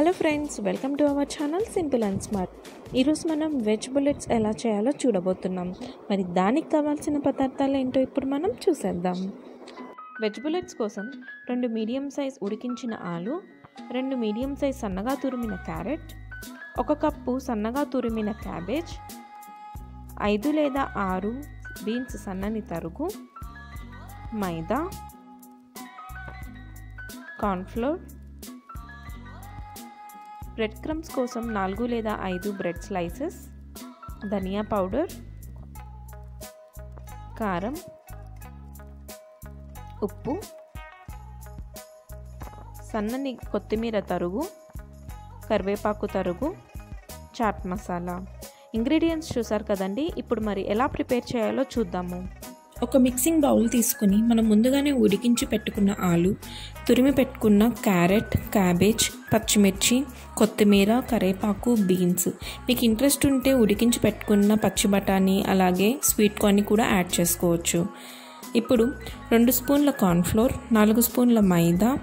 Hello friends welcome to our channel simple and smart. ఈరోజు మనం veg bullets ఎలా చేయాలో చూడబోతున్నాం. మరి దానికి కావాల్సిన పదార్థాలు ఏంటో ఇప్పుడు మనం చూసేద్దాం. వెజ్ బుల్లెట్స్ కోసం రెండు మీడియం సైజ్ ఉడికించిన ఆలు రెండు మీడియం సైజ్ సన్నగా తురిమిన క్యారెట్ ఒక కప్పు సన్నగా తురిమిన క్యాబేజ్ ఐదు లేదా ఆరు బీన్స్ సన్నని తరుగు మైదా కార్న్ఫ్లోర్ బ్రెడ్ క్రమ్స్ కోసం నాలుగు లేదా ఐదు బ్రెడ్ స్లైసెస్ ధనియా పౌడర్ కారం ఉప్పు సన్నని కొత్తిమీర తరుగు కరివేపాకు తరుగు చాట్ మసాలా. ఇంగ్రీడియంట్స్ చూసారు కదండి? ఇప్పుడు మరి ఎలా ప్రిపేర్ చేయాలో చూద్దాము. ఒక మిక్సింగ్ బౌల్ తీసుకుని మనం ముందుగానే ఉడికించి పెట్టుకున్న ఆలు తురిమి పెట్టుకున్న క్యారెట్ క్యాబేజ్ పచ్చిమిర్చి కొత్తిమీర కరేపాకు బీన్స్. మీకు ఇంట్రెస్ట్ ఉంటే ఉడికించి పెట్టుకున్న పచ్చి బఠానీ అలాగే స్వీట్ కార్న్ కూడా యాడ్ చేసుకోవచ్చు. ఇప్పుడు రెండు స్పూన్ల కార్న్ఫ్లోర్ నాలుగు స్పూన్ల మైదా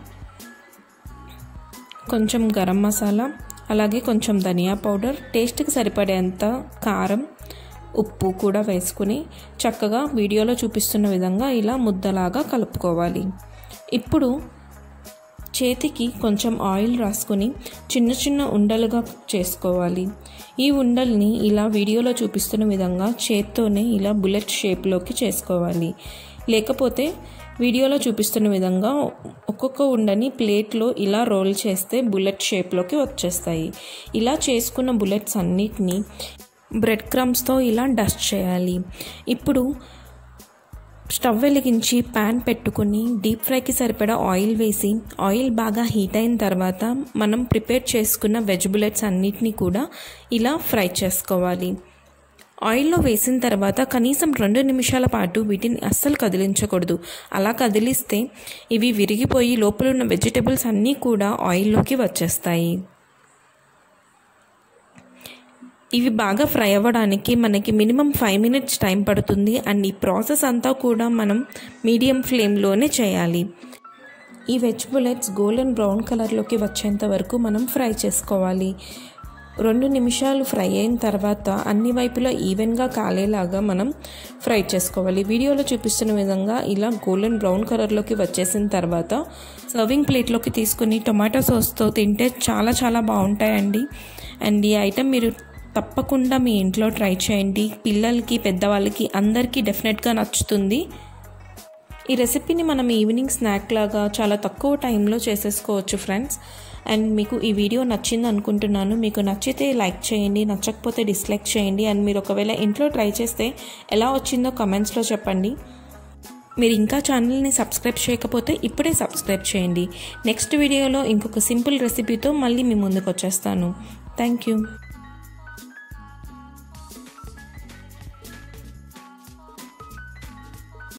కొంచెం గరం మసాలా అలాగే కొంచెం ధనియా పౌడర్. టేస్ట్కి సరిపడేంత కారం ఉప్పు కూడా వేసుకుని చక్కగా వీడియోలో చూపిస్తున్న విధంగా ఇలా ముద్దలాగా కలుపుకోవాలి. ఇప్పుడు చేతికి కొంచెం ఆయిల్ రాసుకొని చిన్న చిన్న ఉండలుగా చేసుకోవాలి. ఈ ఉండల్ని ఇలా వీడియోలో చూపిస్తున్న విధంగా చేత్తోనే ఇలా బుల్లెట్ షేప్లోకి చేసుకోవాలి. లేకపోతే వీడియోలో చూపిస్తున్న విధంగా ఒక్కొక్క ఉండని ప్లేట్లో ఇలా రోల్ చేస్తే బుల్లెట్ షేప్లోకి వచ్చేస్తాయి. ఇలా చేసుకున్న బుల్లెట్స్ అన్నిటినీ బ్రెడ్ క్రమ్స్తో ఇలా డస్ట్ చేయాలి. ఇప్పుడు స్టవ్ వెలిగించి ప్యాన్ పెట్టుకుని డీప్ ఫ్రైకి సరిపడా ఆయిల్ వేసి ఆయిల్ బాగా హీట్ అయిన తర్వాత మనం ప్రిపేర్ చేసుకున్న వెజ్ బుల్లెట్స్ అన్నిటినీ కూడా ఇలా ఫ్రై చేసుకోవాలి. ఆయిల్లో వేసిన తర్వాత కనీసం రెండు నిమిషాల పాటు వీటిని అస్సలు కదిలించకూడదు. అలా కదిలిస్తే ఇవి విరిగిపోయి లోపల ఉన్న వెజిటేబుల్స్ అన్నీ కూడా ఆయిల్లోకి వచ్చేస్తాయి. ఇవి బాగా ఫ్రై అవ్వడానికి మనకి మినిమం ఫైవ్ మినిట్స్ టైం పడుతుంది అండ్ ఈ ప్రాసెస్ అంతా కూడా మనం మీడియం ఫ్లేమ్లోనే చేయాలి. ఈ వెజ్ బుల్లెట్స్ గోల్డెన్ బ్రౌన్ కలర్లోకి వచ్చేంత వరకు మనం ఫ్రై చేసుకోవాలి. రెండు నిమిషాలు ఫ్రై అయిన తర్వాత అన్ని వైపులా ఈవెన్గా కాలేలాగా మనం ఫ్రై చేసుకోవాలి. వీడియోలో చూపిస్తున్న విధంగా ఇలా గోల్డెన్ బ్రౌన్ కలర్లోకి వచ్చేసిన తర్వాత సర్వింగ్ ప్లేట్లోకి తీసుకుని టొమాటో సాస్తో తింటే చాలా చాలా బాగుంటాయండి. అండ్ ఈ ఐటెం మీరు తప్పకుండా మీ ఇంట్లో ట్రై చేయండి. పిల్లలకి పెద్దవాళ్ళకి అందరికీ డెఫినెట్గా నచ్చుతుంది. ఈ రెసిపీని మనం ఈవినింగ్ స్నాక్ లాగా చాలా తక్కువ టైంలో చేసేసుకోవచ్చు ఫ్రెండ్స్. అండ్ మీకు ఈ వీడియో నచ్చింది అనుకుంటున్నాను. మీకు నచ్చితే లైక్ చేయండి నచ్చకపోతే డిస్లైక్ చేయండి. అండ్ మీరు ఒకవేళ ఇంట్లో ట్రై చేస్తే ఎలా వచ్చిందో కమెంట్స్లో చెప్పండి. మీరు ఇంకా ఛానల్ని సబ్స్క్రైబ్ చేయకపోతే ఇప్పుడే సబ్స్క్రైబ్ చేయండి. నెక్స్ట్ వీడియోలో ఇంకొక సింపుల్ రెసిపీతో మళ్ళీ మీ ముందుకు వచ్చేస్తాను. Thank you.